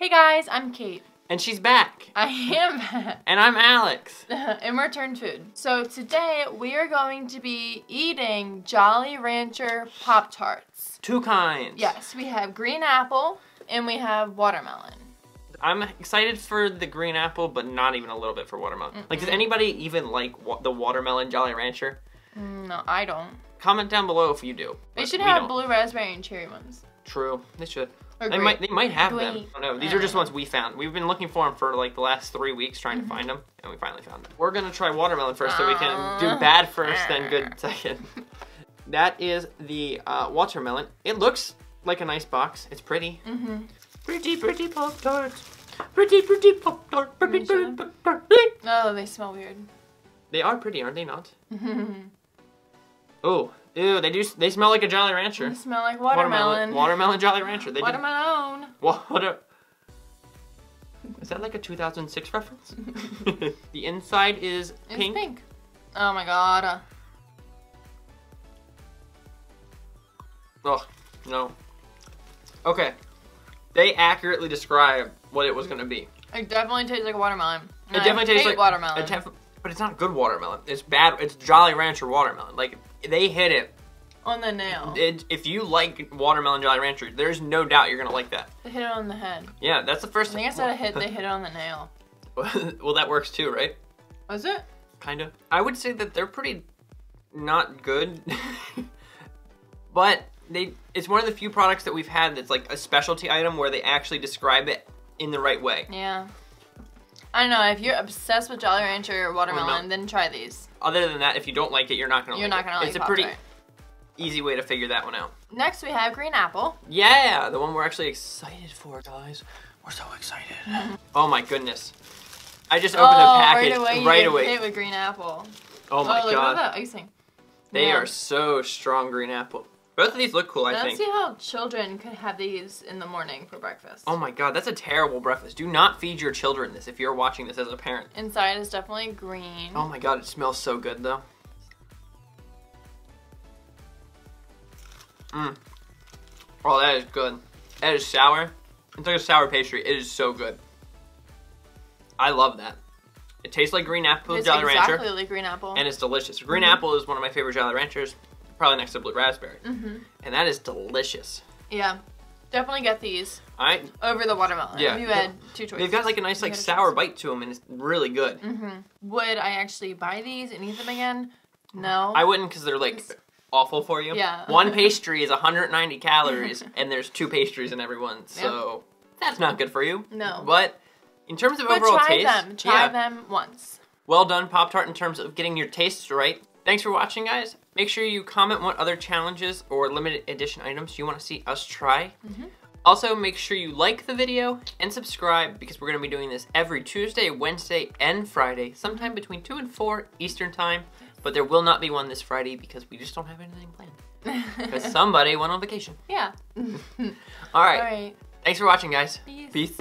Hey guys, I'm Kate. And she's back. I am And I'm Alex. and we're TernFood. So today we are going to be eating Jolly Rancher Pop Tarts. Two kinds. Yes, we have green apple and we have watermelon. I'm excited for the green apple, but not even a little bit for watermelon. Mm-mm. Like, does anybody even like wa- the watermelon Jolly Rancher? Mm, No, I don't. Comment down below if you do. They should have blue raspberry and cherry ones. True, they should. Or They might, they might have them. Grape. I don't know. These I are just ones we found. We've been looking for them for like the last three weeks trying Mm-hmm. to find them, and we finally found them. We're gonna try watermelon first, so we can do Uh. bad first, then good second. That is the uh, watermelon. It looks like a nice box. It's pretty. Mm-hmm. Pretty, pretty pop tarts. Pretty, pretty pop tart. Pretty, Let me pretty pop tart. Oh, they smell weird. They are pretty, aren't they not? Oh, ew! They do. They smell like a Jolly Rancher. they smell like watermelon. Watermelon Jolly Rancher. They do. Watermelon. Water. Is that like a 2006 reference? the inside is It's pink. pink. Oh my god. Oh, no. Okay. They accurately describe what it was going to be. It definitely tastes like a watermelon. It definitely tastes like watermelon. tef- but it's not good watermelon. It's bad. It's Jolly Rancher watermelon. Like they hit it. on the nail. it. If you like watermelon Jolly Rancher, there's no doubt you're gonna like that. They hit it on the head. Yeah, that's the I first. think I said a hit. They hit it on the nail. well, that works too, right? Was it? kind of. I would say that they're pretty not good, but they. It's one of the few products that we've had that's like a specialty item where they actually describe it in the right way. Yeah. I don't know. If you're obsessed with Jolly Rancher or watermelon, then try these. Other than that, if you don't like it, you're not gonna. You're like not gonna like It's a pretty easy way to figure that one out. Next, we have green apple. Yeah, the one we're actually excited for, guys. We're so excited. oh my goodness. I just opened oh, the package right away. You right away. hit with green apple. Oh my oh, look god. at that icing. They Yeah. are so strong green apple. Both of these look cool, I Let's think. see how children could have these in the morning for breakfast. Oh my god, that's a terrible breakfast. Do not feed your children this if you're watching this as a parent. Inside is definitely green. Oh my god, it smells so good though. Mmm. Oh, that is good. That is sour. It's like a sour pastry. It is so good. I love that. It tastes like green apple It's Jolly exactly Rancher, like green apple. and it's delicious. Green Mhm. apple is one of my favorite Jolly Ranchers, probably next to blue raspberry, hmm and that is delicious. Yeah. Definitely get these I over the watermelon. Yeah. You had two choices. they've got like a nice like a sour choice. bite to them, and it's really good. Mm-hmm. Would I actually buy these and eat them again? No. I wouldn't because they're like It's- awful for you. Yeah. One pastry is 190 calories, and there's two pastries in every one, so that's not good for you. No. But in terms of but overall try taste, them. Try yeah, them once. well done, Pop Tart, in terms of getting your tastes right. Thanks for watching, guys. Make sure you comment what other challenges or limited edition items you want to see us try. Mhm. Also, make sure you like the video and subscribe because we're going to be doing this every Tuesday, Wednesday, and Friday, sometime between 2 and 4 Eastern Time. But there will not be one this Friday because we just don't have anything planned. Because somebody went on vacation. yeah. All right. All right. Thanks for watching, guys. Peace. Peace.